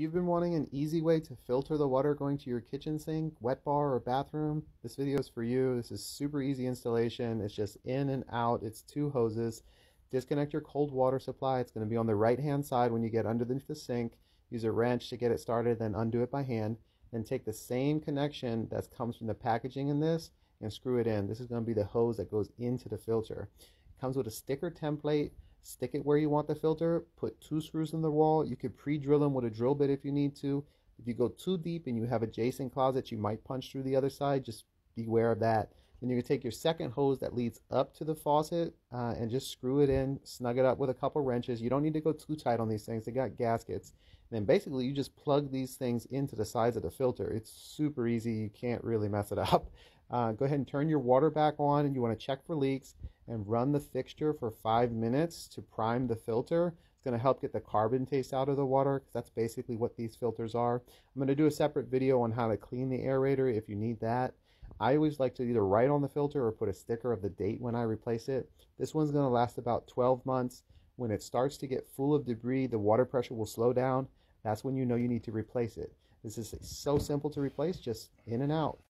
You've been wanting an easy way to filter the water going to your kitchen sink, wet bar, or bathroom? This video is for you. This is super easy installation. It's just in and out. It's two hoses. Disconnect your cold water supply. It's going to be on the right hand side when you get underneath the sink. Use a wrench to get it started, then undo it by hand. Then take the same connection that comes from the packaging in this and screw it in. This is going to be the hose that goes into the filter. It comes with a sticker template stick it where you want the filter, put two screws in the wall. You could pre-drill them with a drill bit if you need to. If you go too deep and you have adjacent closets, you might punch through the other side. Just beware of that. Then going to take your second hose that leads up to the faucet uh, and just screw it in, snug it up with a couple wrenches. You don't need to go too tight on these things. They got gaskets. And then basically you just plug these things into the sides of the filter. It's super easy. You can't really mess it up. Uh, go ahead and turn your water back on and you want to check for leaks and run the fixture for five minutes to prime the filter. It's going to help get the carbon taste out of the water because that's basically what these filters are. I'm going to do a separate video on how to clean the aerator if you need that. I always like to either write on the filter or put a sticker of the date when I replace it. This one's going to last about 12 months. When it starts to get full of debris, the water pressure will slow down. That's when you know you need to replace it. This is so simple to replace, just in and out.